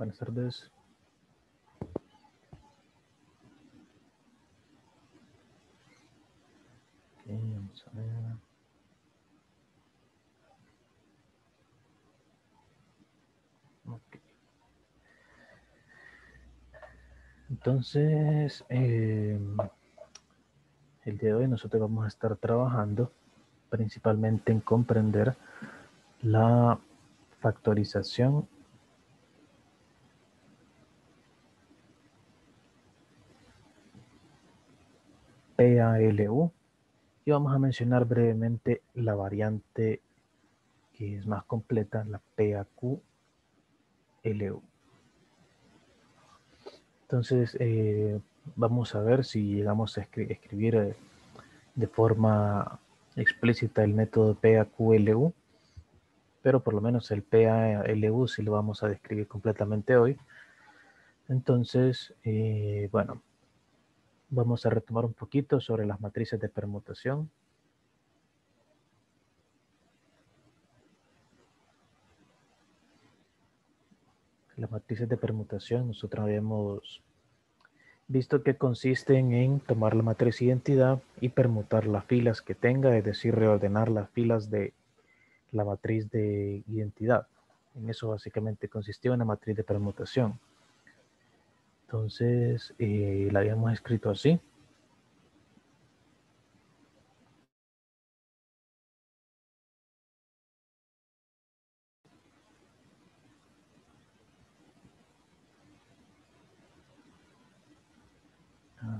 Buenas tardes. Ok, vamos a ver. Entonces, eh, el día de hoy nosotros vamos a estar trabajando principalmente en comprender la factorización Y vamos a mencionar brevemente la variante que es más completa, la PAQLU. Entonces, eh, vamos a ver si llegamos a escribir eh, de forma explícita el método PAQLU, pero por lo menos el PALU sí lo vamos a describir completamente hoy. Entonces, eh, bueno, vamos a retomar un poquito sobre las matrices de permutación. Las matrices de permutación nosotros habíamos visto que consisten en tomar la matriz identidad y permutar las filas que tenga, es decir, reordenar las filas de la matriz de identidad. En eso básicamente consistió una matriz de permutación. Entonces, eh, la habíamos escrito así.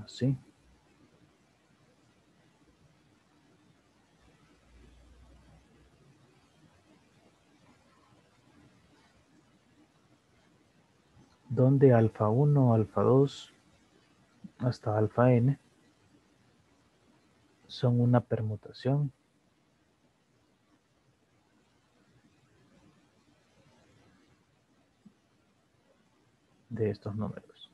Así. Donde alfa 1, alfa 2 hasta alfa n son una permutación de estos números.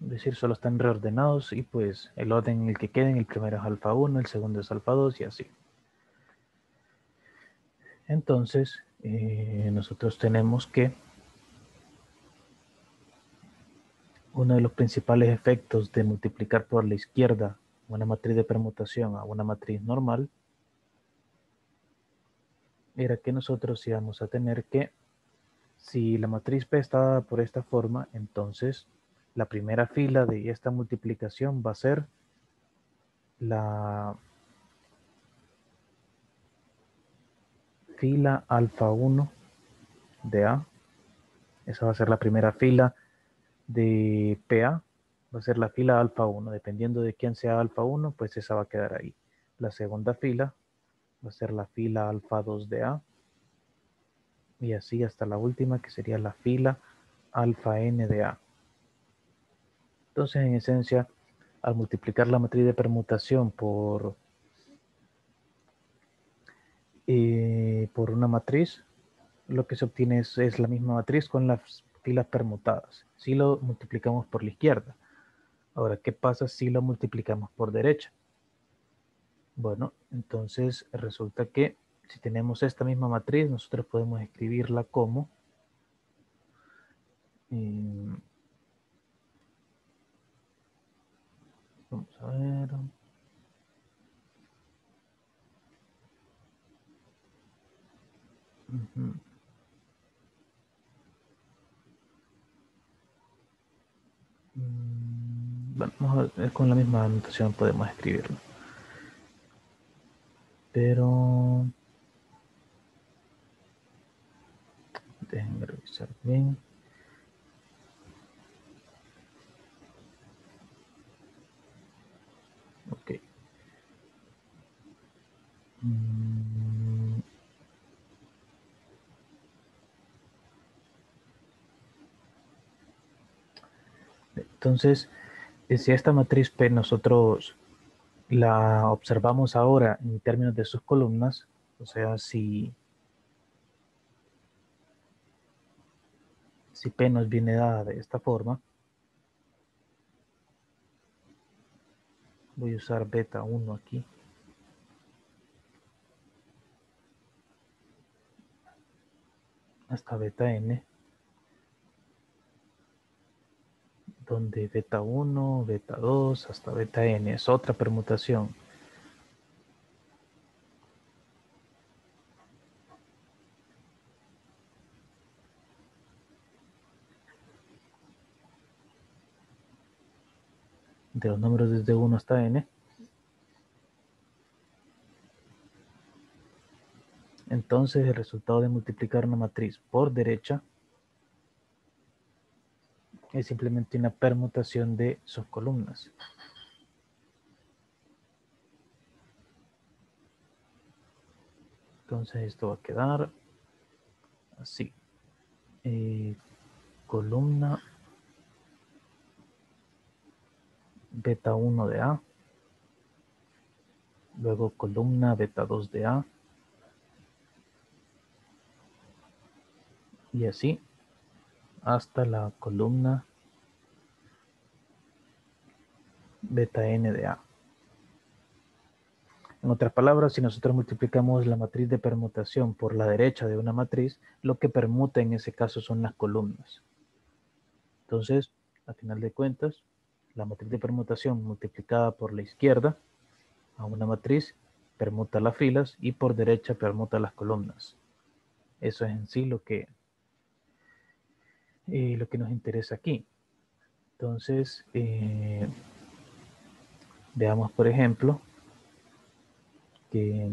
Es decir, solo están reordenados y pues el orden en el que queden, el primero es alfa 1, el segundo es alfa 2 y así. Entonces, eh, nosotros tenemos que Uno de los principales efectos de multiplicar por la izquierda una matriz de permutación a una matriz normal era que nosotros íbamos a tener que, si la matriz P está dada por esta forma, entonces la primera fila de esta multiplicación va a ser la fila alfa 1 de A. Esa va a ser la primera fila de PA va a ser la fila alfa 1. Dependiendo de quién sea alfa 1, pues esa va a quedar ahí. La segunda fila va a ser la fila alfa 2 de A. Y así hasta la última, que sería la fila alfa n de A. Entonces, en esencia, al multiplicar la matriz de permutación por, eh, por una matriz, lo que se obtiene es, es la misma matriz con las filas permutadas. Si lo multiplicamos por la izquierda. Ahora, ¿qué pasa si lo multiplicamos por derecha? Bueno, entonces resulta que si tenemos esta misma matriz, nosotros podemos escribirla como eh, vamos a ver. Bueno, con la misma anotación podemos escribirlo. Pero... Déjenme revisar bien. Ok. Mm. Entonces, si esta matriz P nosotros la observamos ahora en términos de sus columnas, o sea, si, si P nos viene dada de esta forma, voy a usar beta 1 aquí. Hasta beta n. donde beta 1, beta 2 hasta beta n es otra permutación. de los números desde 1 hasta n. Entonces el resultado de multiplicar una matriz por derecha es simplemente una permutación de sus columnas. Entonces esto va a quedar así. Eh, columna beta 1 de A. Luego columna beta 2 de A. Y así hasta la columna beta n de A. En otras palabras, si nosotros multiplicamos la matriz de permutación por la derecha de una matriz, lo que permuta en ese caso son las columnas. Entonces, a final de cuentas, la matriz de permutación multiplicada por la izquierda a una matriz permuta las filas y por derecha permuta las columnas. Eso es en sí lo que, eh, lo que nos interesa aquí. Entonces, eh, veamos por ejemplo que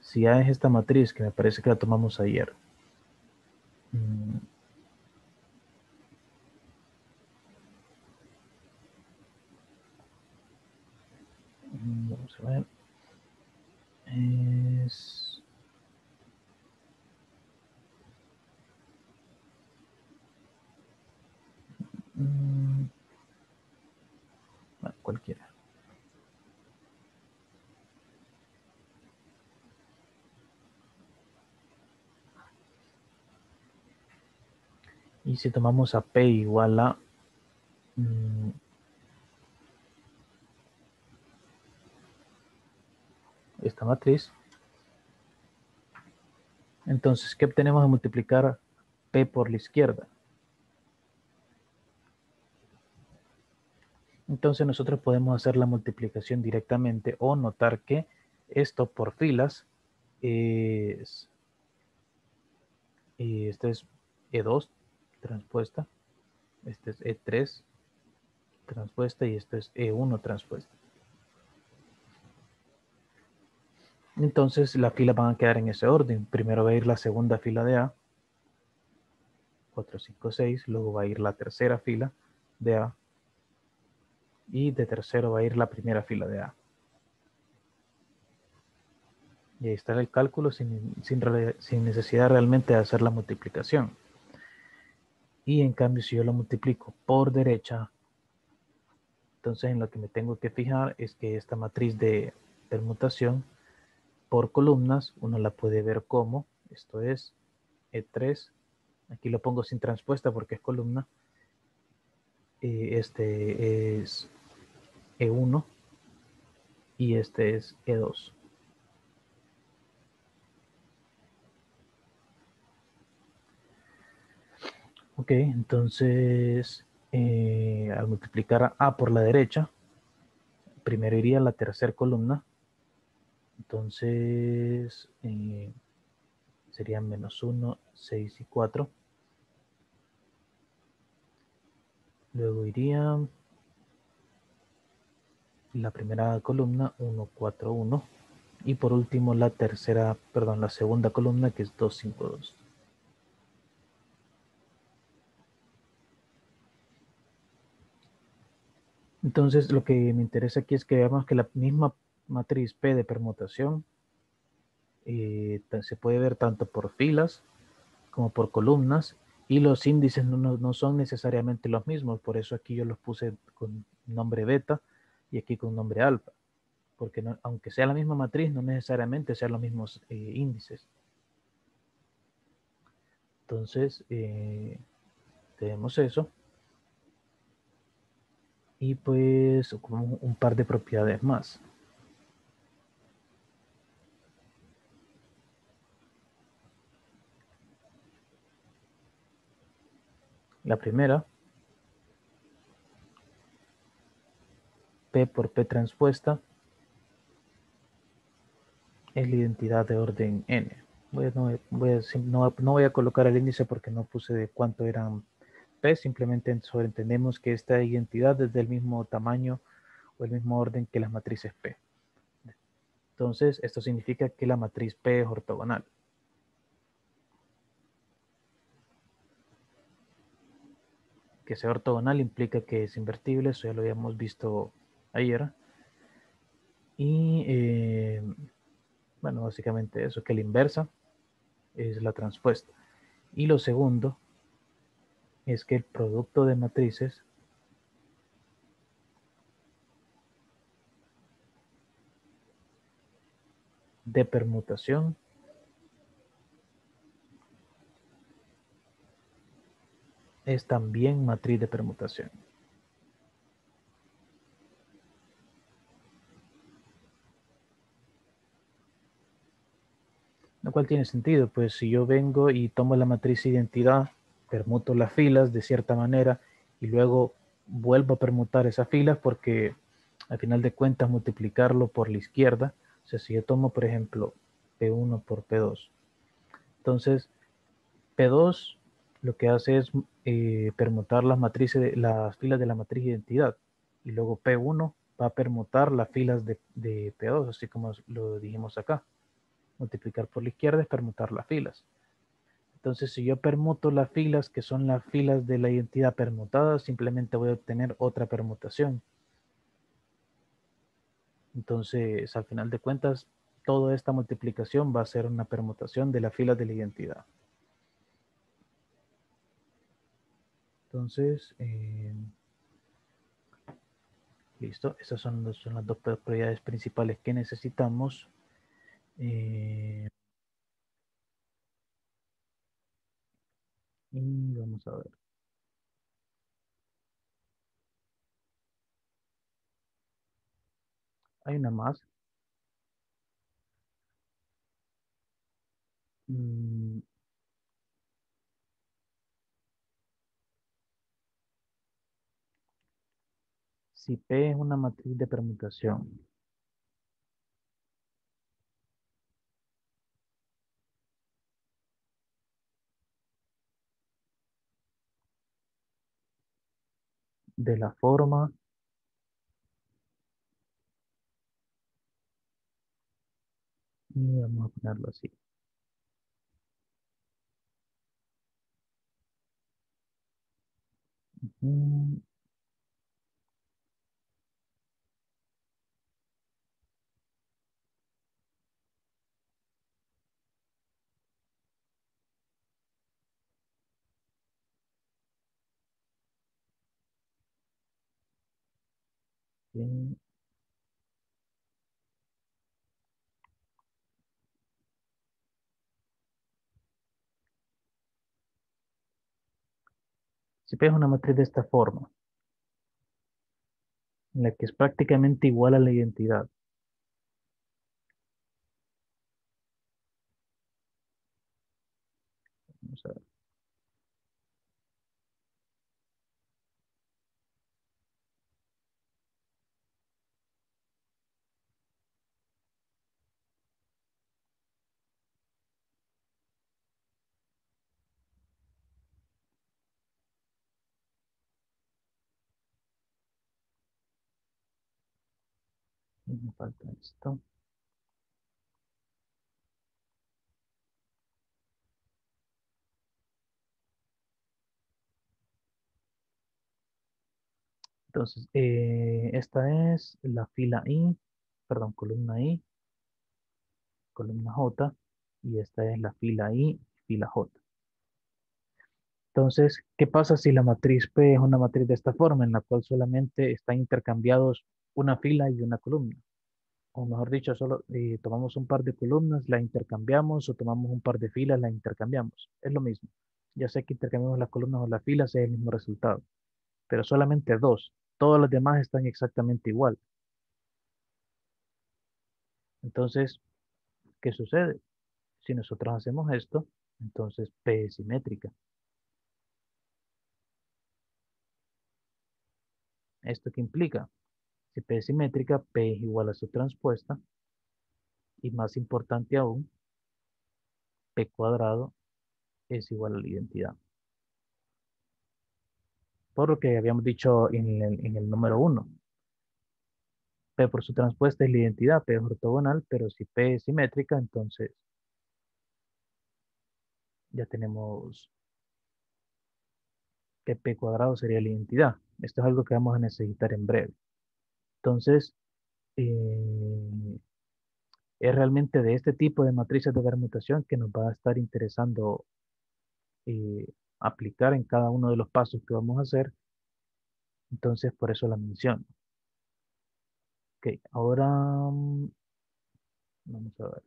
si A es esta matriz que me parece que la tomamos ayer. Mm, Vamos a ver. Es... Mm, cualquiera. Y si tomamos a P igual a mm, esta matriz. Entonces, ¿qué obtenemos de multiplicar P por la izquierda? Entonces nosotros podemos hacer la multiplicación directamente o notar que esto por filas es, y este es E2 transpuesta, este es E3 transpuesta y este es E1 transpuesta. Entonces las filas van a quedar en ese orden. Primero va a ir la segunda fila de A. 4, 5, 6. Luego va a ir la tercera fila de A. Y de tercero va a ir la primera fila de A. Y ahí está el cálculo sin, sin necesidad realmente de hacer la multiplicación. Y en cambio, si yo lo multiplico por derecha, entonces en lo que me tengo que fijar es que esta matriz de permutación por columnas, uno la puede ver como, esto es E3, aquí lo pongo sin transpuesta porque es columna, este es E1 y este es E2. Ok, entonces eh, al multiplicar a por la derecha, primero iría la tercera columna entonces, eh, serían menos 1, 6 y 4. Luego iría la primera columna 1, 4, 1. Y por último la tercera, perdón, la segunda columna que es 2, 5, 2. Entonces lo que me interesa aquí es que veamos que la misma matriz P de permutación eh, se puede ver tanto por filas como por columnas y los índices no, son necesariamente los mismos, por eso aquí yo los puse con nombre beta y aquí con nombre alfa, porque aunque sea la misma matriz, no necesariamente sean los mismos eh, índices. Entonces, eh, tenemos eso. Y pues un par de propiedades más. La primera P por P transpuesta es la identidad de orden n. Voy no, voy a, colocar el índice porque no puse de cuánto eran P, simplemente sobreentendemos que esta identidad es del mismo tamaño o el mismo orden que las matrices P. Entonces, esto significa que la matriz P es ortogonal. Que sea ortogonal implica que es invertible, eso ya lo habíamos visto ayer. Y eh, bueno, básicamente eso, que la inversa es la transpuesta. Y lo segundo es que el producto de matrices de permutación es también matriz de permutación. Cual tiene sentido, pues si yo vengo y tomo la matriz identidad, permuto las filas de cierta manera y luego vuelvo a permutar esas filas porque al final de cuentas multiplicarlo por la izquierda, o sea, si yo tomo por ejemplo P1 por P2, entonces P2 lo que hace es eh, permutar las matrices, las filas de la matriz identidad y luego P1 va a permutar las filas de, de P2, así como lo dijimos acá multiplicar por la izquierda es permutar las filas. Entonces, si yo permuto las filas, que son las filas de la identidad permutada, simplemente voy a obtener otra permutación. Entonces, al final de cuentas, toda esta multiplicación va a ser una permutación de las filas de la identidad. Entonces, eh, listo. Esas son, son las dos propiedades principales que necesitamos eh, y vamos a ver. Hay una más. Mm. Si P es una matriz de permutación de la forma y vamos a ponerlo así. Si P es una matriz de esta forma, en la que es prácticamente igual a la identidad. Me falta esto. Entonces, eh, esta es la fila I, perdón, columna I, columna J, y esta es la fila I, fila J. Entonces, ¿qué pasa si la matriz P es una matriz de esta forma, en la cual solamente están intercambiados una fila y una columna? O mejor dicho, solo eh, tomamos un par de columnas, la intercambiamos, o tomamos un par de filas, la intercambiamos. Es lo mismo. Ya sé que intercambiamos las columnas o las filas, es el mismo resultado. Pero solamente dos. Todos los demás están exactamente igual. Entonces, ¿qué sucede? Si nosotros hacemos esto, entonces P es simétrica. ¿Esto qué implica? Si P es simétrica, P es igual a su transpuesta. Y más importante aún, P cuadrado es igual a la identidad. Por lo que habíamos dicho en el, número 1. P por su transpuesta es la identidad, P es ortogonal, pero si P es simétrica, entonces ya tenemos que P cuadrado sería la identidad. Esto es algo que vamos a necesitar en breve. Entonces, eh, es realmente de este tipo de matrices de permutación que nos va a estar interesando eh, aplicar en cada uno de los pasos que vamos a hacer. Entonces, por eso la menciono. Ok, ahora mm, vamos a ver.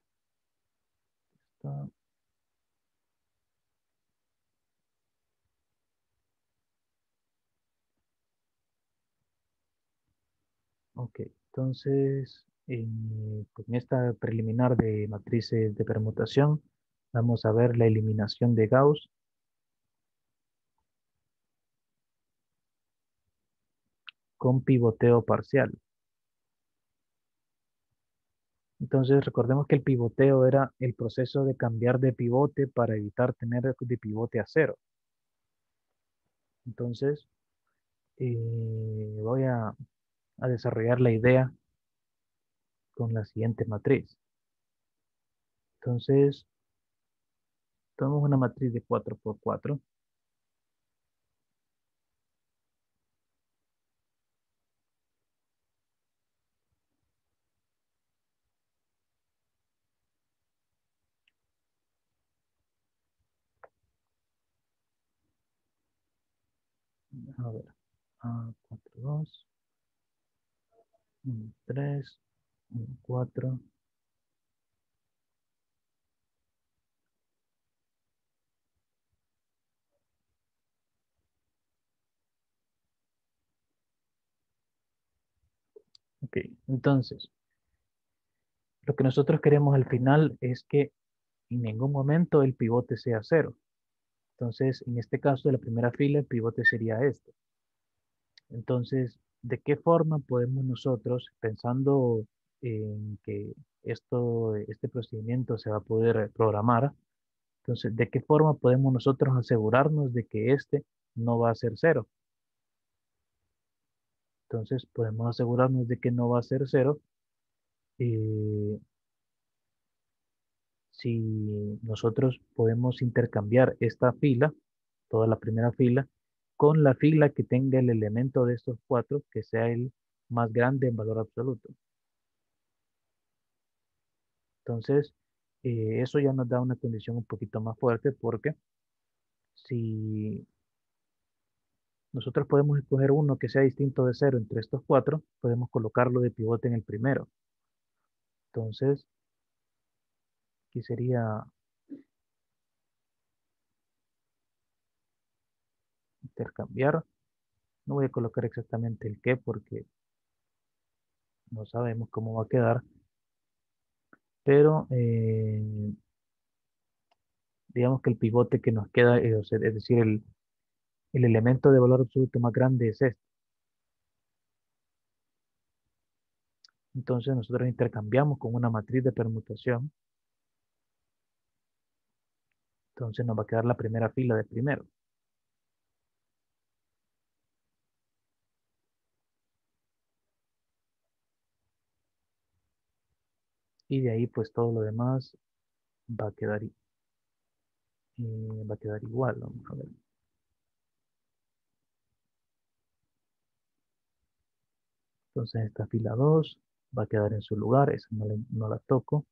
Ok, entonces en, pues, en esta preliminar de matrices de permutación vamos a ver la eliminación de Gauss con pivoteo parcial. Entonces recordemos que el pivoteo era el proceso de cambiar de pivote para evitar tener de pivote a cero. Entonces eh, voy a, a desarrollar la idea con la siguiente matriz. Entonces, tomamos una matriz de 4 por 4. A ver, a 4, 2, 1, 3, 1, 4. Ok, entonces, lo que nosotros queremos al final es que en ningún momento el pivote sea cero. Entonces, en este caso de la primera fila, el pivote sería este. Entonces, ¿de qué forma podemos nosotros, pensando en que esto, este procedimiento se va a poder programar, entonces, ¿de qué forma podemos nosotros asegurarnos de que este no va a ser cero? Entonces, podemos asegurarnos de que no va a ser cero eh, si nosotros podemos intercambiar esta fila, toda la primera fila, con la fila que tenga el elemento de estos cuatro que sea el más grande en valor absoluto. Entonces, eh, eso ya nos da una condición un poquito más fuerte porque si nosotros podemos escoger uno que sea distinto de cero entre estos cuatro, podemos colocarlo de pivote en el primero. Entonces, aquí sería intercambiar. No voy a colocar exactamente el qué porque no sabemos cómo va a quedar. Pero eh, digamos que el pivote que nos queda, eh, es decir, el, el elemento de valor absoluto más grande es este. Entonces nosotros intercambiamos con una matriz de permutación. Entonces nos va a quedar la primera fila de primero. Y de ahí pues todo lo demás va a quedar, eh, va a quedar igual. Vamos a ver. Entonces esta fila 2 va a quedar en su lugar, esa no, no la toco.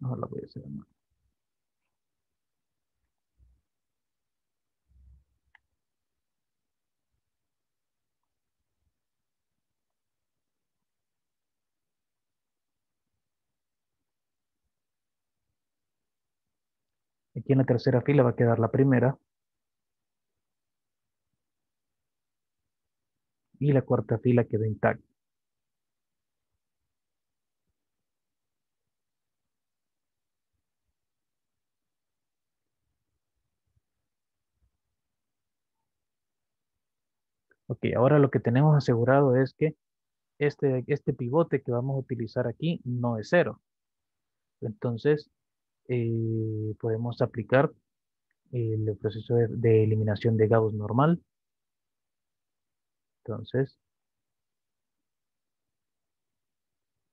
No la voy a hacer más. aquí en la tercera fila va a quedar la primera. Y la cuarta fila queda intacta. Ok, ahora lo que tenemos asegurado es que este, este pivote que vamos a utilizar aquí no es cero. Entonces, eh, podemos aplicar el proceso de, de eliminación de Gauss normal. Entonces,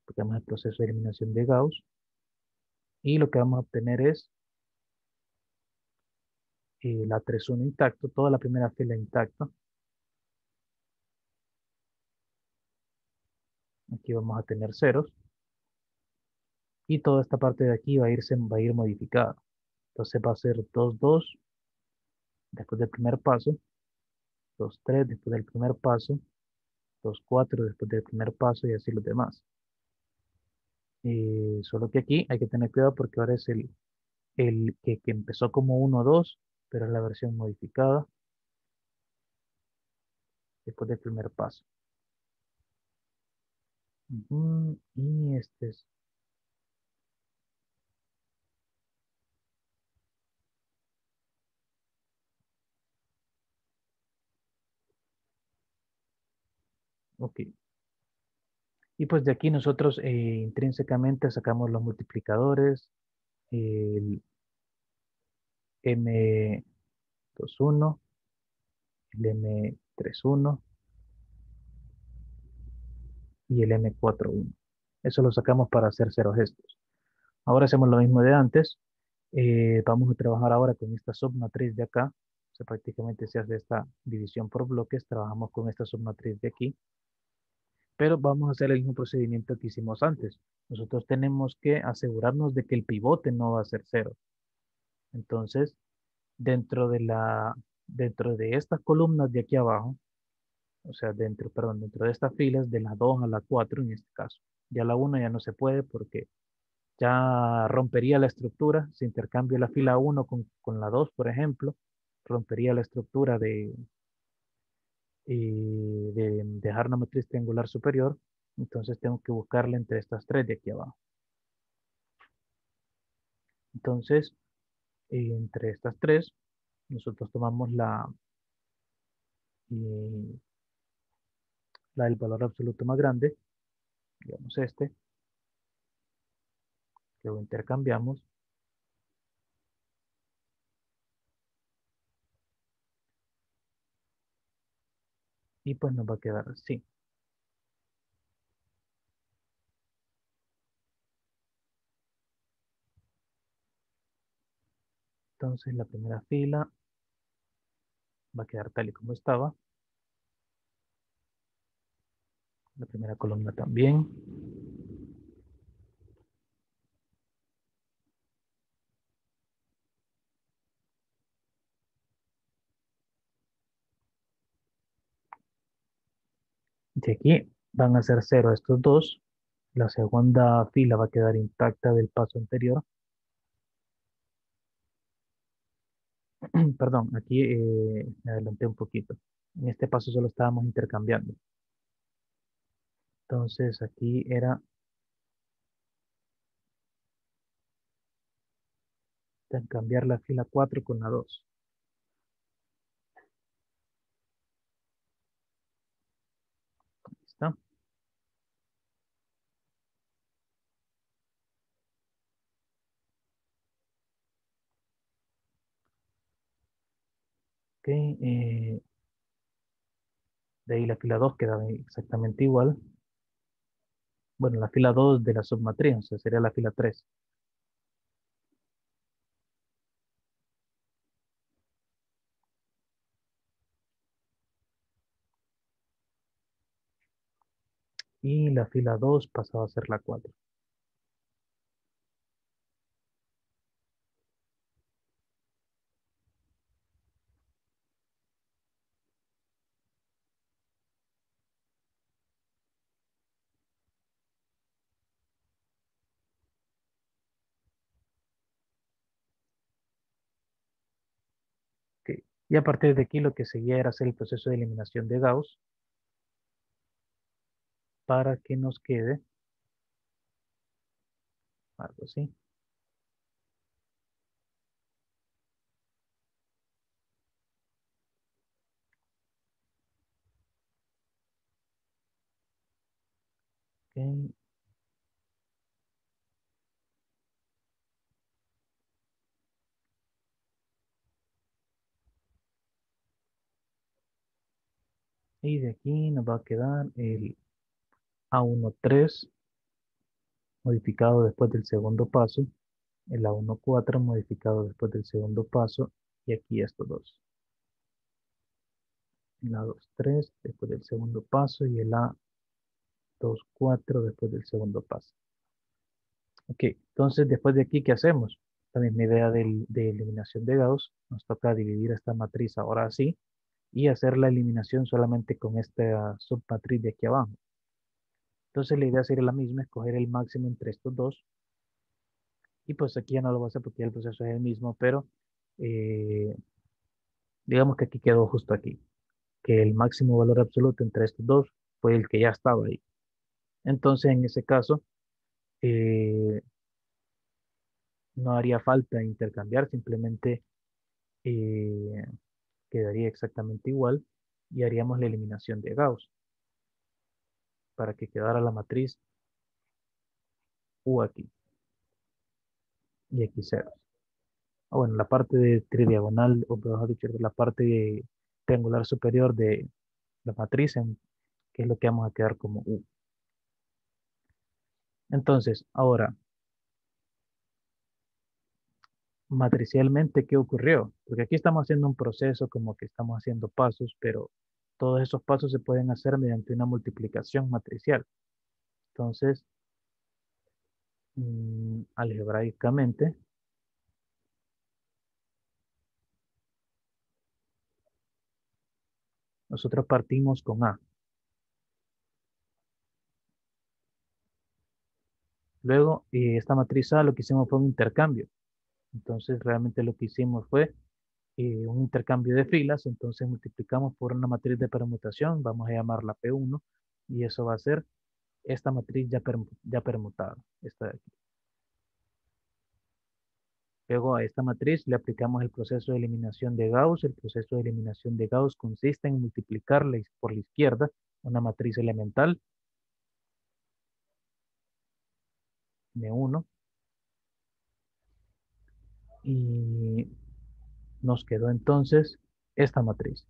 aplicamos el proceso de eliminación de Gauss y lo que vamos a obtener es eh, la 3.1 intacto, toda la primera fila intacta. Aquí vamos a tener ceros. Y toda esta parte de aquí va a, irse, va a ir modificada. Entonces va a ser 2, 2, después del primer paso, 2, 3 después del primer paso, 2, 4 después del primer paso y así los demás. Eh, solo que aquí hay que tener cuidado porque ahora es el, el que, que empezó como 1, 2, pero es la versión modificada después del primer paso. Y este es Ok. Y pues de aquí nosotros eh, intrínsecamente sacamos los multiplicadores, el M21, el M31 y el M41. Eso lo sacamos para hacer cero gestos. Ahora hacemos lo mismo de antes. Eh, vamos a trabajar ahora con esta submatriz de acá. O sea, prácticamente se hace esta división por bloques. Trabajamos con esta submatriz de aquí pero vamos a hacer el mismo procedimiento que hicimos antes. Nosotros tenemos que asegurarnos de que el pivote no va a ser cero. Entonces, dentro de la, dentro de estas columnas de aquí abajo, o sea, dentro, perdón, dentro de estas filas, de la 2 a la 4 en este caso. Ya la 1 ya no se puede porque ya rompería la estructura. Si intercambio la fila 1 con, con la 2, por ejemplo, rompería la estructura de, de dejar una matriz triangular superior, entonces tengo que buscarla entre estas tres de aquí abajo. Entonces, entre estas tres, nosotros tomamos la, la del valor absoluto más grande, digamos este, luego intercambiamos y pues nos va a quedar así. Entonces la primera fila va a quedar tal y como estaba. La primera columna también. De aquí van a ser cero estos dos. La segunda fila va a quedar intacta del paso anterior. Perdón, aquí eh, me adelanté un poquito. En este paso solo estábamos intercambiando. Entonces aquí era cambiar la fila 4 con la 2. Eh, de ahí la fila 2 queda exactamente igual. Bueno, la fila 2 de la submatriz, o sea, sería la fila 3. Y la fila 2 pasaba a ser la 4. Y a partir de aquí lo que seguía era hacer el proceso de eliminación de Gauss para que nos quede algo así. Y de aquí nos va a quedar el A13 modificado después del segundo paso, el A14 modificado después del segundo paso y aquí estos dos. El A23 después del segundo paso y el A24 después del segundo paso. Ok, entonces después de aquí, ¿qué hacemos? La misma idea de, eliminación de Gauss. Nos toca dividir esta matriz ahora así y hacer la eliminación solamente con esta submatriz de aquí abajo. Entonces la idea sería la misma, escoger el máximo entre estos dos. Y pues aquí ya no lo voy a hacer porque el proceso es el mismo, pero eh, digamos que aquí quedó justo aquí, que el máximo valor absoluto entre estos dos fue el que ya estaba ahí. Entonces en ese caso, eh, no haría falta intercambiar, simplemente eh, quedaría exactamente igual y haríamos la eliminación de Gauss para que quedara la matriz U aquí y aquí ceros. Ah, bueno, la parte de tridiagonal, o mejor dicho, la parte triangular superior de la matriz, en, que es lo que vamos a quedar como U. Entonces, ahora, matricialmente, ¿qué ocurrió? Porque aquí estamos haciendo un proceso como que estamos haciendo pasos, pero todos esos pasos se pueden hacer mediante una multiplicación matricial. Entonces, mm, algebraicamente, nosotros partimos con A. Luego, eh, esta matriz A lo que hicimos fue un intercambio. Entonces, realmente lo que hicimos fue eh, un intercambio de filas. Entonces, multiplicamos por una matriz de permutación. Vamos a llamarla P1. Y eso va a ser esta matriz ya, ya permutada. Esta de aquí. Luego a esta matriz le aplicamos el proceso de eliminación de Gauss. El proceso de eliminación de Gauss consiste en multiplicarle por la izquierda una matriz elemental M1 y nos quedó entonces esta matriz.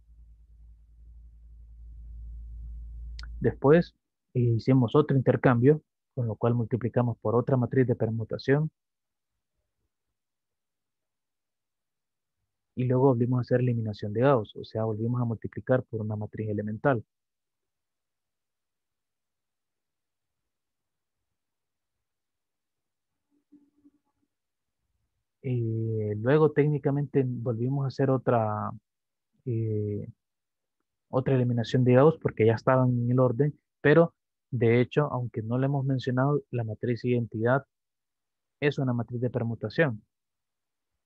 Después hicimos otro intercambio, con lo cual multiplicamos por otra matriz de permutación. Y luego volvimos a hacer eliminación de Gauss, o sea, volvimos a multiplicar por una matriz elemental. Eh, luego técnicamente volvimos a hacer otra, eh, otra eliminación de Gauss porque ya estaban en el orden, pero de hecho, aunque no le hemos mencionado, la matriz identidad es una matriz de permutación.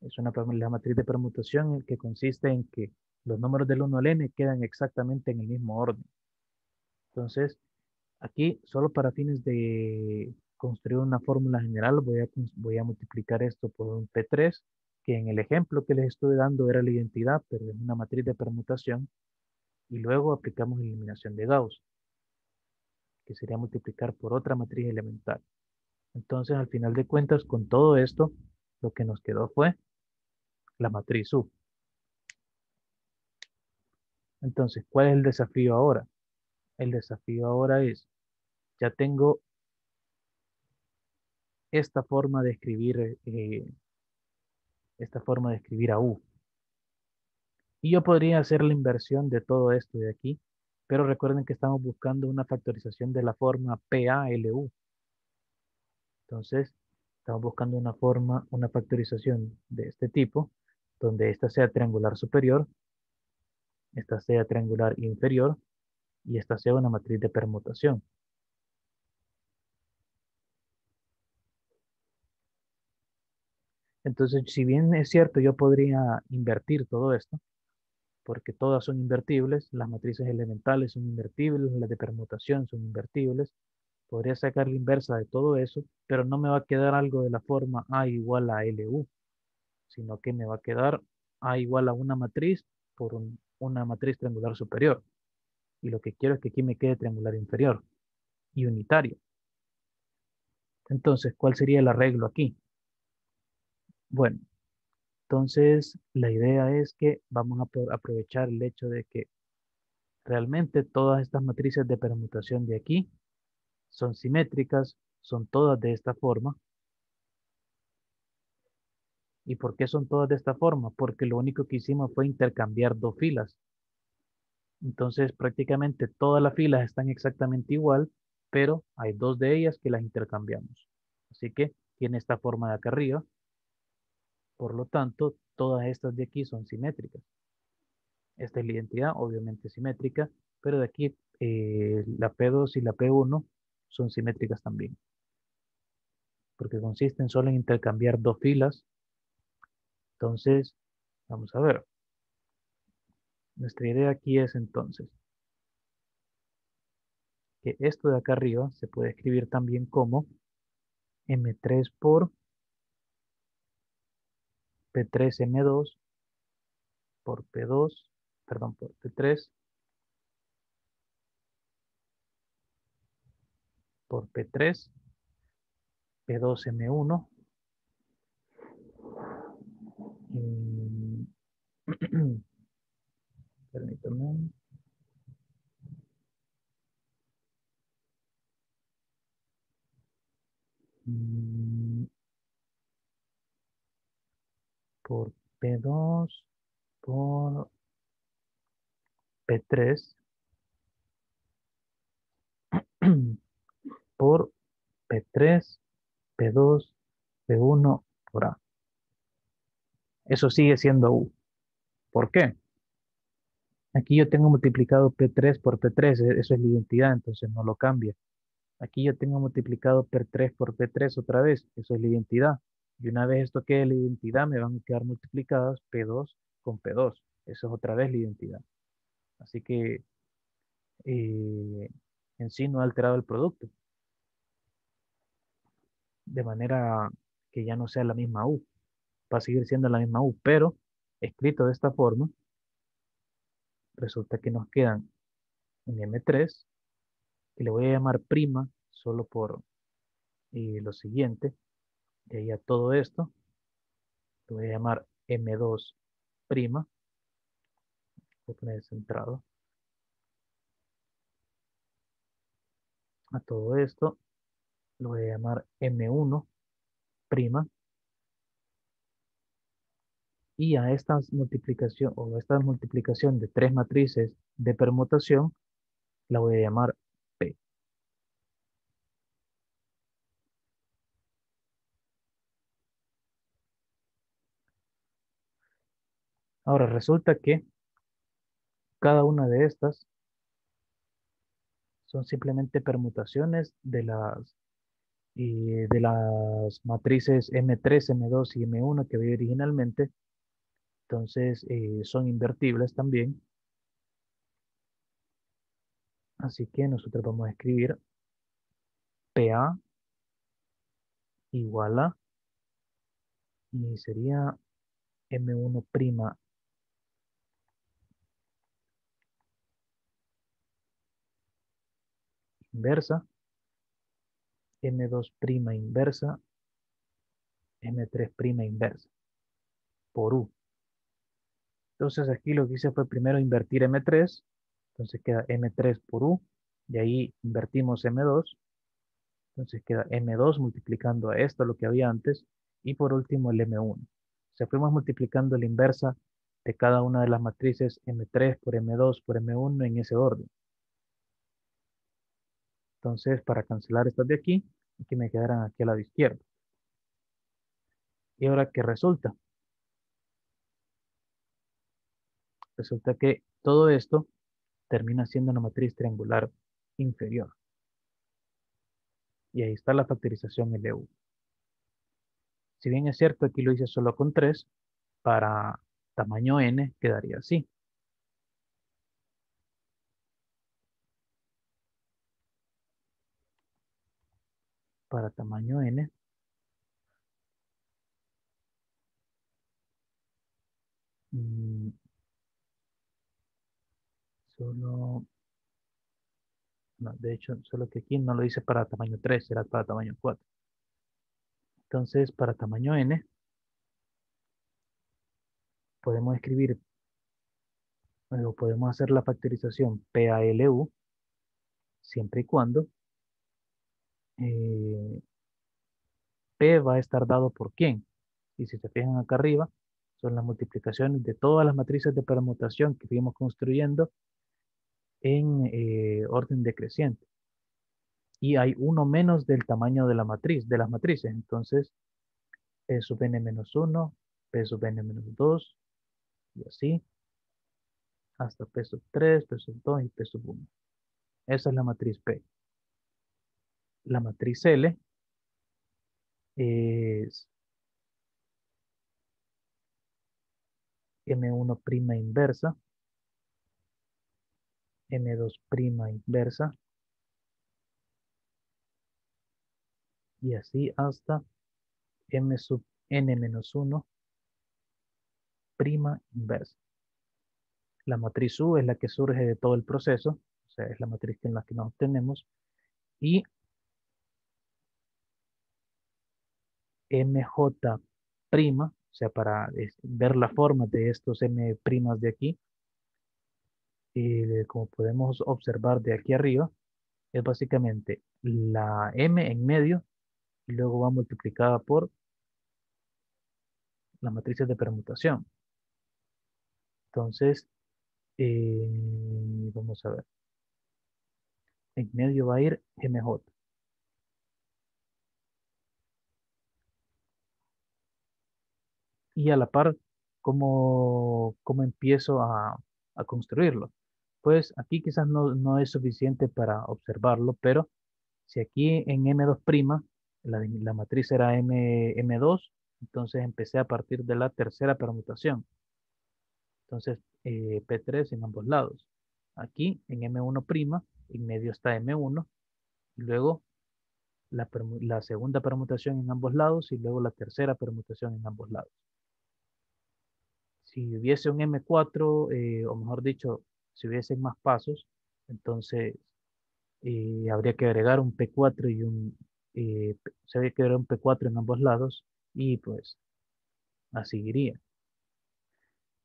Es una la matriz de permutación que consiste en que los números del 1 al n quedan exactamente en el mismo orden. Entonces, aquí, solo para fines de construir una fórmula general, voy a, voy a multiplicar esto por un P3, que en el ejemplo que les estoy dando era la identidad, pero es una matriz de permutación, y luego aplicamos eliminación de Gauss, que sería multiplicar por otra matriz elemental. Entonces, al final de cuentas, con todo esto, lo que nos quedó fue la matriz U. Entonces, ¿cuál es el desafío ahora? El desafío ahora es, ya tengo esta forma de escribir, eh, esta forma de escribir a U. Y yo podría hacer la inversión de todo esto de aquí, pero recuerden que estamos buscando una factorización de la forma PALU. Entonces, estamos buscando una forma, una factorización de este tipo, donde esta sea triangular superior, esta sea triangular inferior, y esta sea una matriz de permutación. Entonces, si bien es cierto, yo podría invertir todo esto, porque todas son invertibles, las matrices elementales son invertibles, las de permutación son invertibles, podría sacar la inversa de todo eso, pero no me va a quedar algo de la forma A igual a LU, sino que me va a quedar A igual a una matriz por una matriz triangular superior. Y lo que quiero es que aquí me quede triangular inferior y unitario. Entonces, ¿cuál sería el arreglo aquí? Bueno, entonces la idea es que vamos a aprovechar el hecho de que realmente todas estas matrices de permutación de aquí son simétricas, son todas de esta forma. ¿Y por qué son todas de esta forma? Porque lo único que hicimos fue intercambiar dos filas. Entonces prácticamente todas las filas están exactamente igual, pero hay dos de ellas que las intercambiamos. Así que tiene esta forma de acá arriba. Por lo tanto, todas estas de aquí son simétricas. Esta es la identidad, obviamente simétrica, pero de aquí eh, la P2 y la P1 son simétricas también. Porque consisten solo en intercambiar dos filas. Entonces, vamos a ver. Nuestra idea aquí es entonces que esto de acá arriba se puede escribir también como M3 por P3M2 por P2, perdón, por P3 por P3, P2M1 y Permítame. Mm. Por P2 por P3 por P3, P2, P1 por A. Eso sigue siendo U. ¿Por qué? Aquí yo tengo multiplicado P3 por P3, e, eso es la identidad, entonces no lo cambia. Aquí yo tengo multiplicado P3 por P3 otra vez, eso es la identidad. Y una vez esto quede la identidad, me van a quedar multiplicadas P2 con P2. Eso es otra vez la identidad. Así que eh, en sí no ha alterado el producto. De manera que ya no sea la misma U. Va a seguir siendo la misma U, pero escrito de esta forma, resulta que nos quedan un M3, que le voy a llamar prima solo por eh, lo siguiente, de ahí a todo esto, le voy a llamar M2 prima, a poner centrado, a todo esto, lo voy a llamar M1 prima, y a esta multiplicación o esta multiplicación de tres matrices de permutación la voy a llamar P. Ahora resulta que cada una de estas son simplemente permutaciones de las, de las matrices M3, M2 y M1 que vi originalmente entonces, eh, son invertibles también. Así que nosotros vamos a escribir PA igual a, y sería M1' inversa, M2' inversa, M3' inversa, por U. Entonces aquí lo que hice fue primero invertir M3, entonces queda M3 por U, de ahí invertimos M2, entonces queda M2 multiplicando a esto, lo que había antes, y por último el M1. O sea, fuimos multiplicando la inversa de cada una de las matrices M3 por M2 por M1 en ese orden. Entonces, para cancelar estas de aquí, que me quedaran aquí al lado izquierdo. ¿Y ahora qué resulta? Resulta que todo esto termina siendo una matriz triangular inferior. Y ahí está la factorización LU. Si bien es cierto, aquí lo hice solo con 3, para tamaño n quedaría así. Para tamaño n mm, Solo, no, de hecho, solo que aquí no lo dice para tamaño 3, será para tamaño 4. Entonces, para tamaño n, podemos escribir, o podemos hacer la factorización PALU, siempre y cuando eh, P va a estar dado por quién. Y si se fijan acá arriba, son las multiplicaciones de todas las matrices de permutación que fuimos construyendo en eh, orden decreciente. Y hay uno menos del tamaño de la matriz, de las matrices. Entonces, P sub n menos 1, P sub n menos 2, y así, hasta P sub 3, P sub 2 y P sub 1. Esa es la matriz P. La matriz L es M1' inversa, M2' inversa, y así hasta M sub n menos 1 prima inversa. La matriz U es la que surge de todo el proceso, o sea, es la matriz en la que nos obtenemos, y MJ prima, o sea, para ver la forma de estos M primas de aquí, y como podemos observar de aquí arriba, es básicamente la M en medio y luego va multiplicada por la matriz de permutación. Entonces, eh, vamos a ver. En medio va a ir MJ. Y a la par cómo, cómo empiezo a, construirlo. Pues aquí quizás no, es suficiente para observarlo, pero si aquí en M2', la, la matriz era M, M2, entonces empecé a partir de la tercera permutación. Entonces eh, P3 en ambos lados. Aquí en M1', en medio está M1, y luego la, la segunda permutación en ambos lados y luego la tercera permutación en ambos lados si hubiese un M4, eh, o mejor dicho, si hubiesen más pasos, entonces eh, habría que agregar un P4 y un, eh, se habría que agregar un P4 en ambos lados y pues así iría.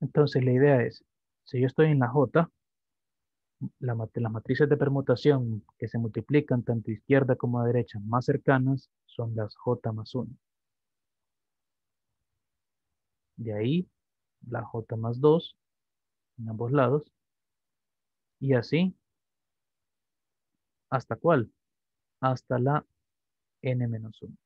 Entonces la idea es, si yo estoy en la J, las matrices de permutación que se multiplican tanto izquierda como a derecha más cercanas son las J más 1. De ahí la j más 2 en ambos lados. Y así, ¿hasta cuál? Hasta la n menos 1.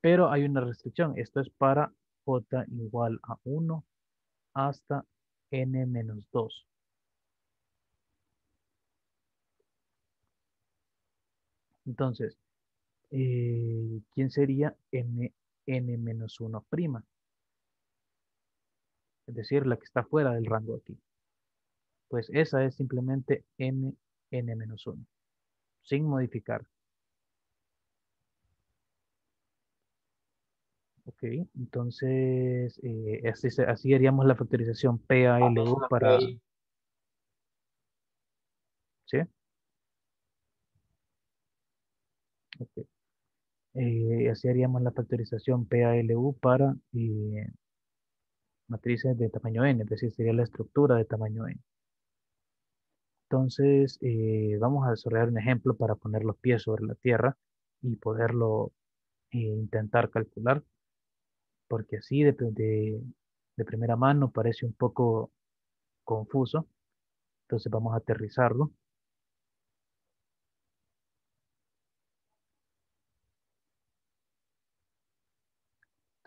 Pero hay una restricción. Esto es para j igual a 1 hasta n menos 2. Entonces, eh, ¿quién sería n menos 1 prima? Es decir, la que está fuera del rango aquí. Pues esa es simplemente m, n menos 1, sin modificar. Ok, entonces eh, así, así, haríamos la factorización PALU para... ¿Sí? Ok. Eh, así haríamos la factorización PALU para eh, matrices de tamaño n, es decir, sería la estructura de tamaño n. Entonces, eh, vamos a desarrollar un ejemplo para poner los pies sobre la tierra y poderlo intentar calcular, porque así de, de primera mano parece un poco confuso. Entonces vamos a aterrizarlo.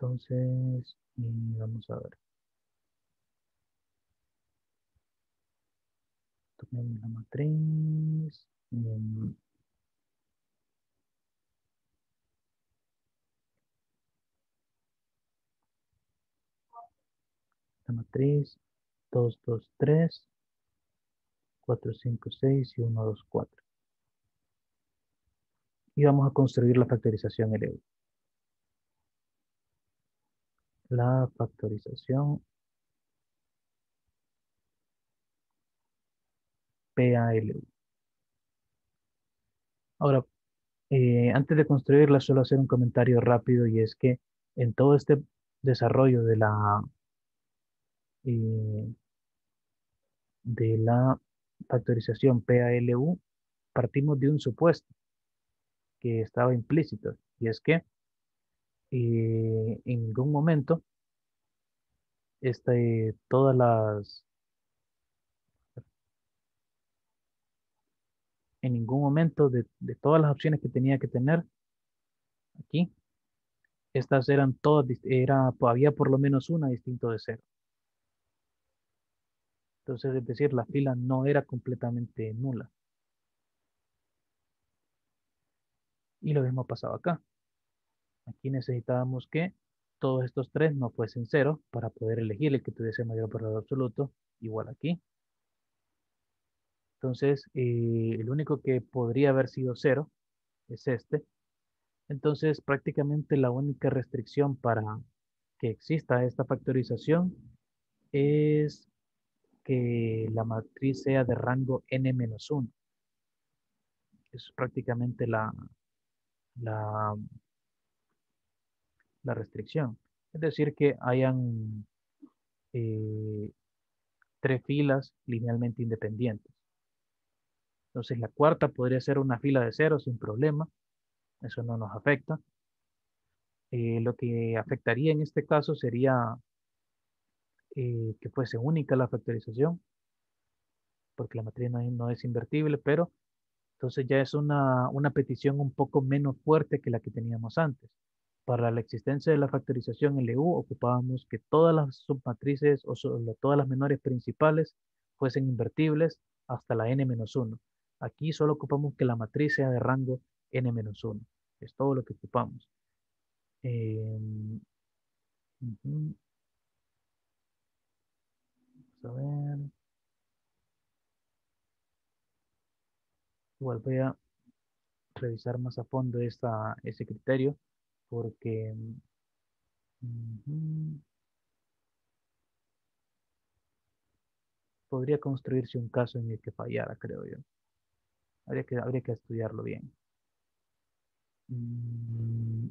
Entonces, vamos a ver. Tomemos la matriz. la matriz 2, 2, 3, 4, 5, 6 y 1, 2, 4. Y vamos a construir la factorización. La factorización PALU. Ahora, eh, antes de construirla, suelo hacer un comentario rápido y es que en todo este desarrollo de la, eh, de la factorización PALU, partimos de un supuesto que estaba implícito y es que eh, en ningún momento este, todas las en ningún momento de, todas las opciones que tenía que tener aquí, estas eran todas, era, había por lo menos una distinto de cero. Entonces, es decir, la fila no era completamente nula. Y lo mismo pasaba acá. Aquí necesitábamos que todos estos tres no fuesen cero para poder elegir el que tuviese mayor valor absoluto, igual aquí. Entonces, eh, el único que podría haber sido cero es este. Entonces, prácticamente la única restricción para que exista esta factorización es que la matriz sea de rango n-1. Es prácticamente la, la, la restricción. Es decir, que hayan eh, tres filas linealmente independientes. Entonces la cuarta podría ser una fila de cero sin problema. Eso no nos afecta. Eh, lo que afectaría en este caso sería eh, que fuese única la factorización, porque la matriz no, es invertible, pero entonces ya es una, una petición un poco menos fuerte que la que teníamos antes. Para la existencia de la factorización LU ocupábamos que todas las submatrices o todas las menores principales fuesen invertibles hasta la n-1. Aquí solo ocupamos que la matriz sea de rango n-1. Es todo lo que ocupamos. Em, vamos a ver. Igual voy a revisar más a fondo esta, ese criterio porque podría construirse un caso en el que fallara, creo yo. Habría que, habría que estudiarlo bien. Mm.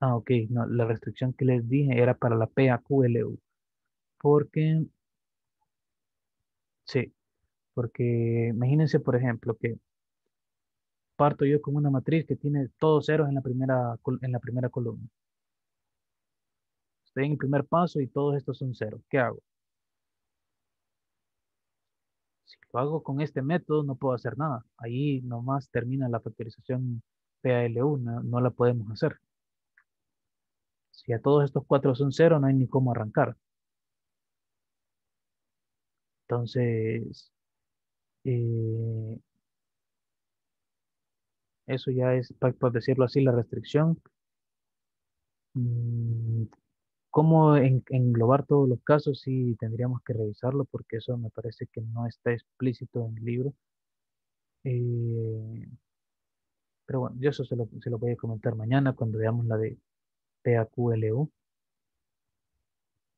Ah, ok. No, la restricción que les dije era para la PAQLU. Porque, sí, porque imagínense, por ejemplo, que parto yo con una matriz que tiene todos ceros en la primera, en la primera columna. Estoy en el primer paso y todos estos son ceros. ¿Qué hago? Si lo hago con este método, no puedo hacer nada. Ahí nomás termina la factorización PALU, no, no la podemos hacer. Si a todos estos cuatro son cero, no hay ni cómo arrancar. Entonces, eh, eso ya es, por decirlo así, la restricción. Mm, ¿Cómo englobar todos los casos? Sí, tendríamos que revisarlo porque eso me parece que no está explícito en el libro. Eh, pero bueno, yo eso se lo, se lo voy a comentar mañana cuando veamos la de PAQLU.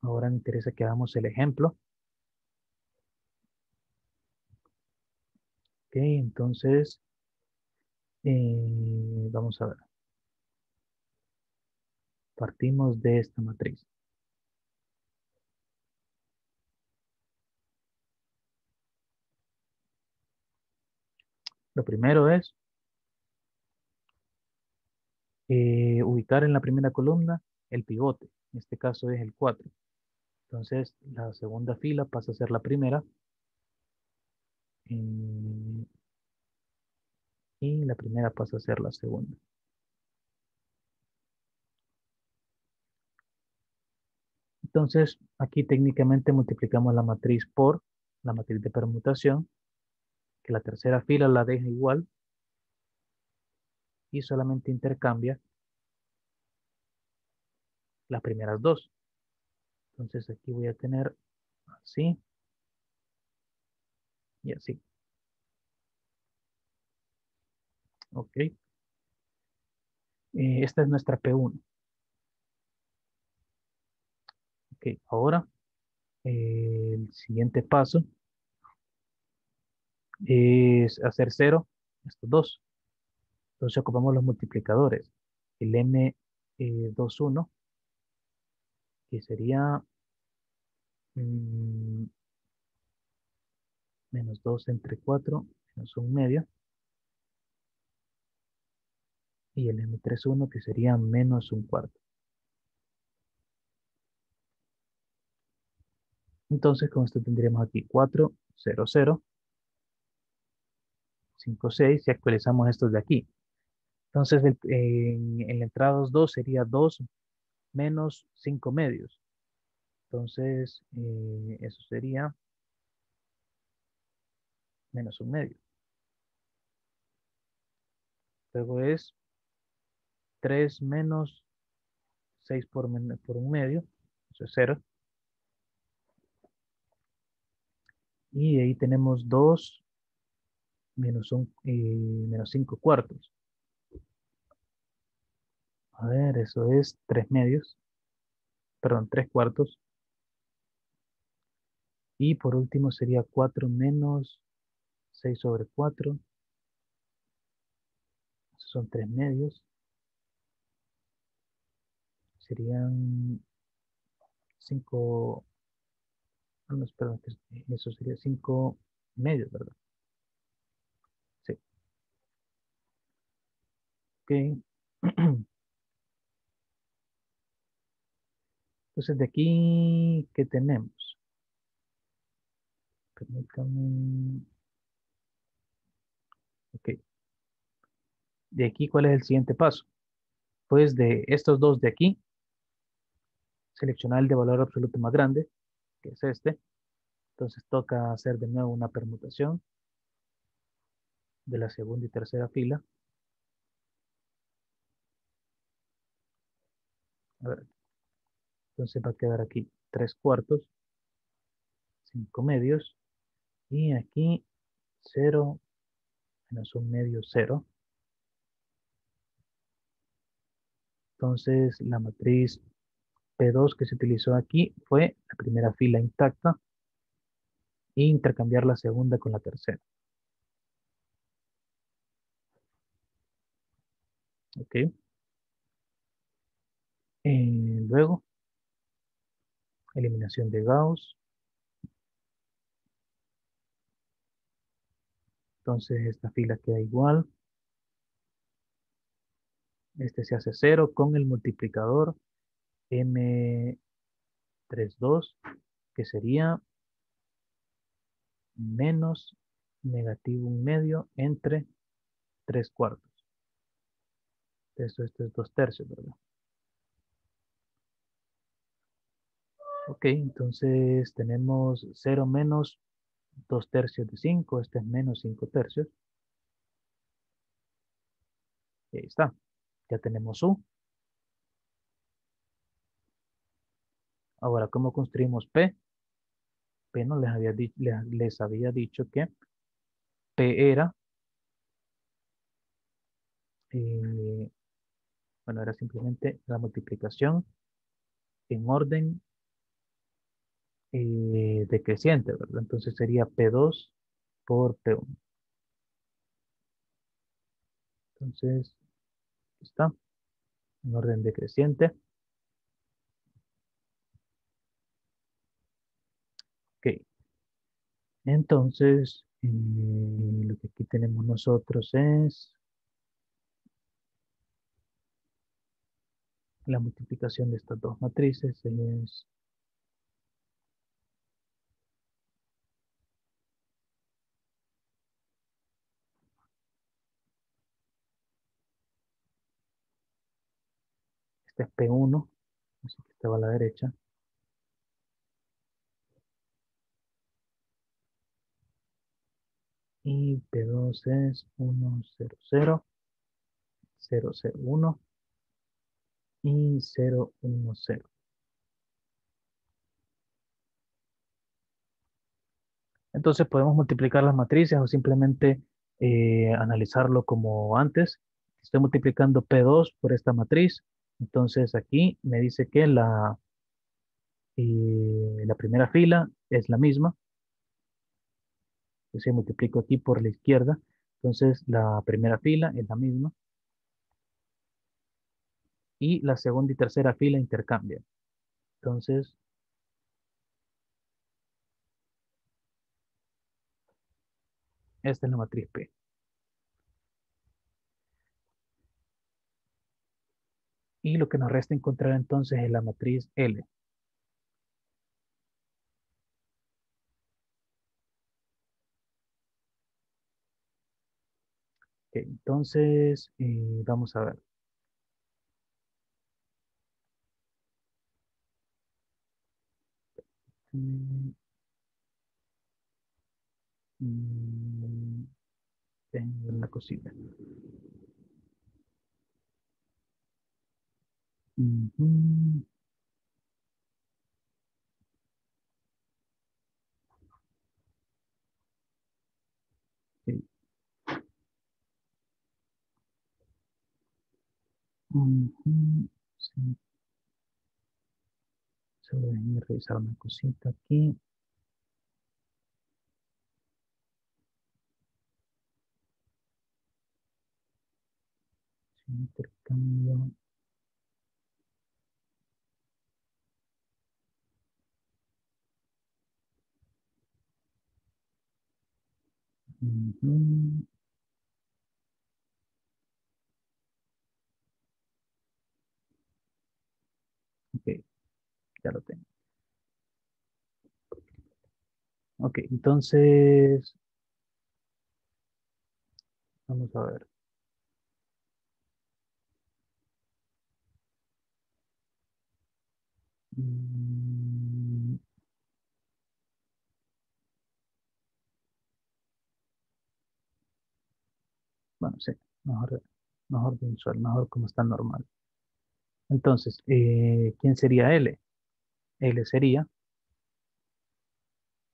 Ahora me interesa que hagamos el ejemplo. Ok, entonces eh, vamos a ver. Partimos de esta matriz. Lo primero es eh, ubicar en la primera columna el pivote. En este caso es el 4. Entonces, la segunda fila pasa a ser la primera. Eh, y la primera pasa a ser la segunda. Entonces, aquí técnicamente multiplicamos la matriz por la matriz de permutación, que la tercera fila la deja igual y solamente intercambia las primeras dos. Entonces aquí voy a tener así y así. Ok. Eh, esta es nuestra P1. Ok, ahora eh, el siguiente paso es hacer cero estos dos. Entonces ocupamos los multiplicadores. El M21, que sería mm, menos 2 entre 4, menos 1 medio. Y el M31, que sería menos un cuarto. Entonces, con esto tendríamos aquí 4, 0, 0, 5, 6 y actualizamos estos de aquí. Entonces, en, en la entrada 2, 2 sería 2 menos 5 medios. Entonces, eh, eso sería menos un medio. Luego es 3 menos 6 por, por un medio, eso es 0. Y ahí tenemos 2 menos, un, eh, menos 5 cuartos. A ver, eso es 3 medios. Perdón, 3 cuartos. Y por último sería 4 menos 6 sobre 4. Esos son 3 medios. Serían 5... No, perdón, eso sería 5 medios, ¿verdad? Sí. Ok. Entonces, de aquí, ¿qué tenemos? Permítame. Ok. De aquí, ¿cuál es el siguiente paso? Pues de estos dos de aquí, seleccionar el de valor absoluto más grande, que es este. Entonces toca hacer de nuevo una permutación de la segunda y tercera fila. A ver, entonces va a quedar aquí 3 cuartos, 5 medios, y aquí 0 menos un medio 0. Entonces la matriz P2 que se utilizó aquí fue la primera fila intacta e intercambiar la segunda con la tercera. Ok. Eh, luego, Eliminación de Gauss. Entonces esta fila queda igual. Este se hace 0 con el multiplicador M32, que sería menos negativo un medio entre 3 cuartos. Esto, esto es 2 tercios, ¿verdad? Ok, entonces tenemos 0 menos 2 tercios de 5. Este es menos 5 tercios. Y ahí está. Ya tenemos U. Ahora, ¿cómo construimos P? P no les había, les había dicho que P era, eh, bueno, era simplemente la multiplicación en orden eh, decreciente, ¿verdad? Entonces sería P2 por P1. Entonces, está, en orden decreciente. Ok. Entonces, eh, lo que aquí tenemos nosotros es la multiplicación de estas dos matrices es Este es P1, así que estaba a la derecha. Y P2 es 1, 0, 0, 0, 0, 1 y 0, 1, 0. Entonces podemos multiplicar las matrices o simplemente eh, analizarlo como antes. Estoy multiplicando P2 por esta matriz entonces aquí me dice que la, eh, la primera fila es la misma. Entonces multiplico aquí por la izquierda. Entonces, la primera fila es la misma. Y la segunda y tercera fila intercambian. Entonces, esta es la matriz P. Y lo que nos resta encontrar entonces es la matriz L. entonces, eh, vamos a ver. Mm, tengo una cosita. Sí. Solo déjenme revisar una cosita aquí. intercambio. Ok, ya lo tengo. Ok, entonces, vamos a ver. Mm. Bueno, sí, mejor, mejor visual, mejor como está normal. Entonces, eh, ¿quién sería L? L sería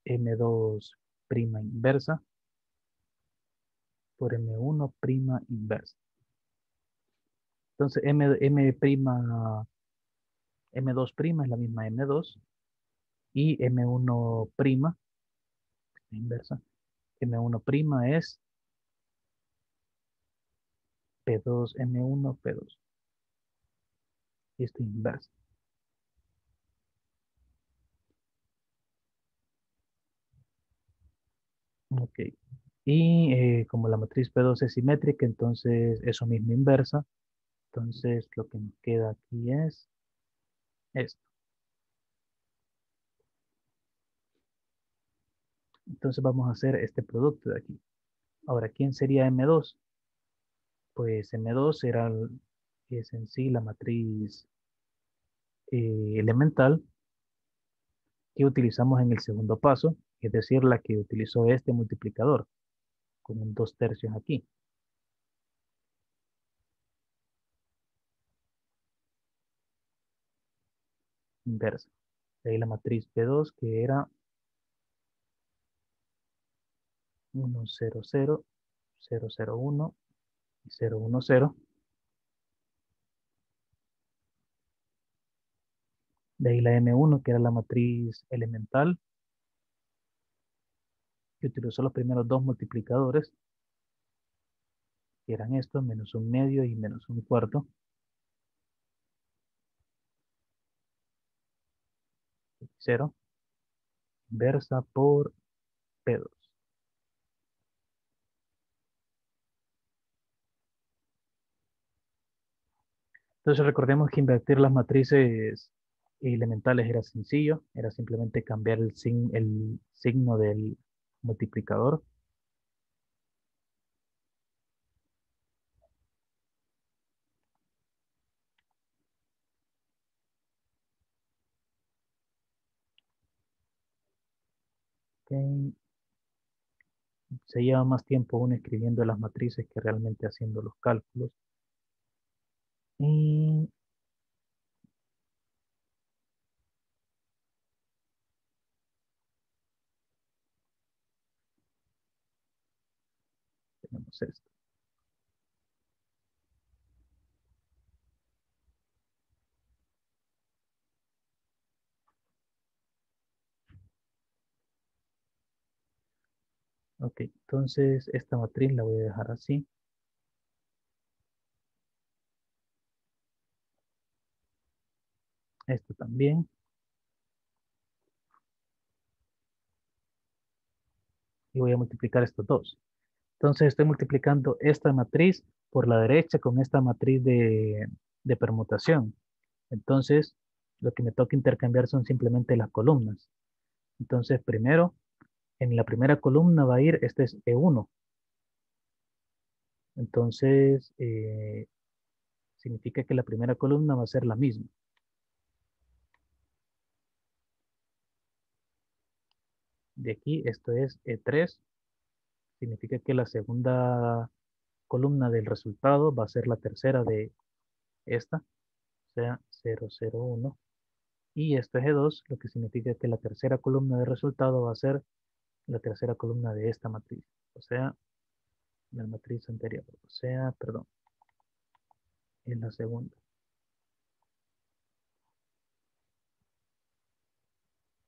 M2 prima inversa por M1 prima inversa. Entonces, M, M prima, M2 prima es la misma M2 y M1 prima, inversa, M1 prima es P2, M1, P2. Y esto inversa. Ok. Y eh, como la matriz P2 es simétrica, entonces eso mismo inversa. Entonces lo que nos queda aquí es esto. Entonces vamos a hacer este producto de aquí. Ahora, ¿quién sería M2? Pues M2 era, es en sí la matriz eh, elemental que utilizamos en el segundo paso, es decir, la que utilizó este multiplicador, con un 2 tercios aquí. Inversa. De ahí la matriz P2 que era 1, 0, 0, 0, 0, 1 y 0, 1, 0. De ahí la M1, que era la matriz elemental, que utilizó los primeros dos multiplicadores, que eran estos, menos un medio y menos un cuarto. Cero. Inversa por P2. Entonces recordemos que invertir las matrices elementales era sencillo, era simplemente cambiar el signo del multiplicador. Se lleva más tiempo uno escribiendo las matrices que realmente haciendo los cálculos. Y tenemos esto. Ok, entonces esta matriz la voy a dejar así. Esto también. Y voy a multiplicar estos dos. Entonces estoy multiplicando esta matriz por la derecha con esta matriz de, de permutación. Entonces, lo que me toca intercambiar son simplemente las columnas. Entonces, primero, en la primera columna va a ir, este es E1. Entonces, eh, significa que la primera columna va a ser la misma. De aquí, esto es E3. Significa que la segunda columna del resultado va a ser la tercera de esta, o sea, 001. Y esto es E2, lo que significa que la tercera columna de resultado va a ser la tercera columna de esta matriz. O sea, la matriz anterior. O sea, perdón. En la segunda.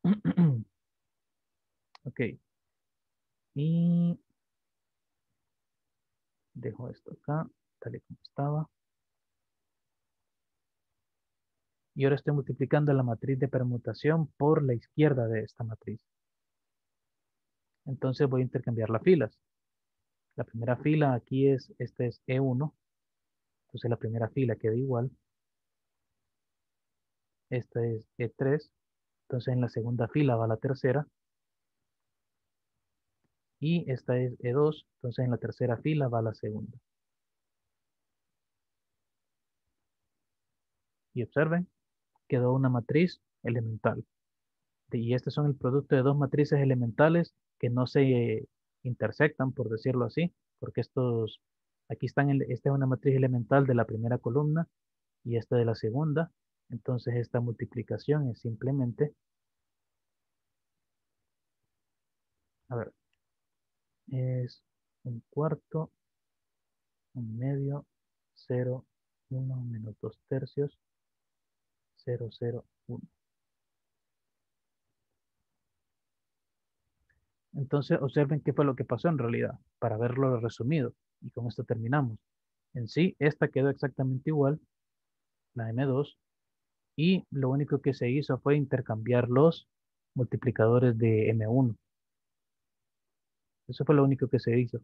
ok. Y dejo esto acá, tal y como estaba. Y ahora estoy multiplicando la matriz de permutación por la izquierda de esta matriz. Entonces voy a intercambiar las filas. La primera fila aquí es, este es E1. Entonces la primera fila queda igual. Esta es E3. Entonces en la segunda fila va la tercera. Y esta es E2. Entonces en la tercera fila va la segunda. Y observen, quedó una matriz elemental. Y este son el producto de dos matrices elementales que no se intersectan, por decirlo así, porque estos, aquí están, esta es una matriz elemental de la primera columna y esta de la segunda. Entonces esta multiplicación es simplemente, a ver, es un cuarto, un medio, 0, 1 menos 2 tercios, 0, 0, 1. Entonces, observen qué fue lo que pasó en realidad, para verlo resumido. Y con esto terminamos. En sí, esta quedó exactamente igual, la M2, y lo único que se hizo fue intercambiar los multiplicadores de M1. Eso fue lo único que se hizo.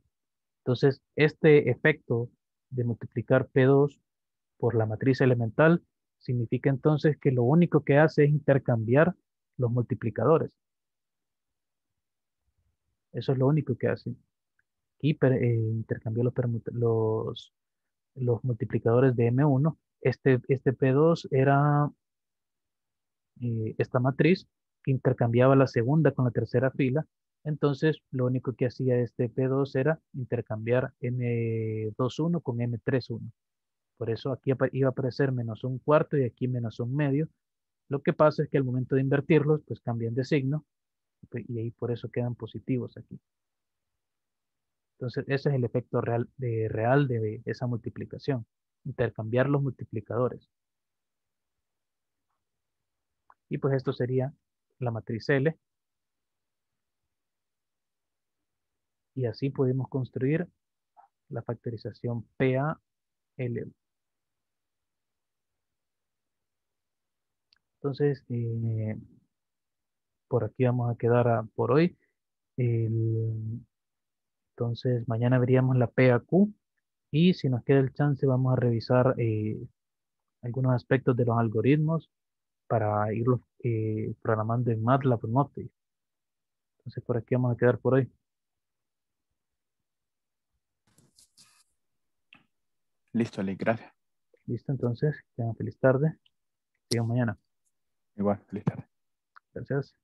Entonces, este efecto de multiplicar P2 por la matriz elemental significa entonces que lo único que hace es intercambiar los multiplicadores. Eso es lo único que hace. Aquí eh, intercambió los, multiplicadores de M1. Este, este P2 era eh, esta matriz que intercambiaba la segunda con la tercera fila. Entonces, lo único que hacía este P2 era intercambiar M21 con M31. Por eso aquí iba a aparecer menos un cuarto y aquí menos un medio. Lo que pasa es que al momento de invertirlos, pues cambian de signo y ahí por eso quedan positivos aquí. Entonces, ese es el efecto real de, real de esa multiplicación, intercambiar los multiplicadores. Y pues esto sería la matriz L. Y así pudimos construir la factorización PA-L. Entonces, eh, por aquí vamos a quedar por hoy. entonces, mañana veríamos la PAQ y si nos queda el chance vamos a revisar eh, algunos aspectos de los algoritmos para irlos eh, programando en MATLAB Optic. Entonces, por aquí vamos a quedar por hoy. Listo, Ali, gracias. Listo, entonces, tengan feliz tarde. Sigamos mañana. Igual, feliz tarde. Gracias.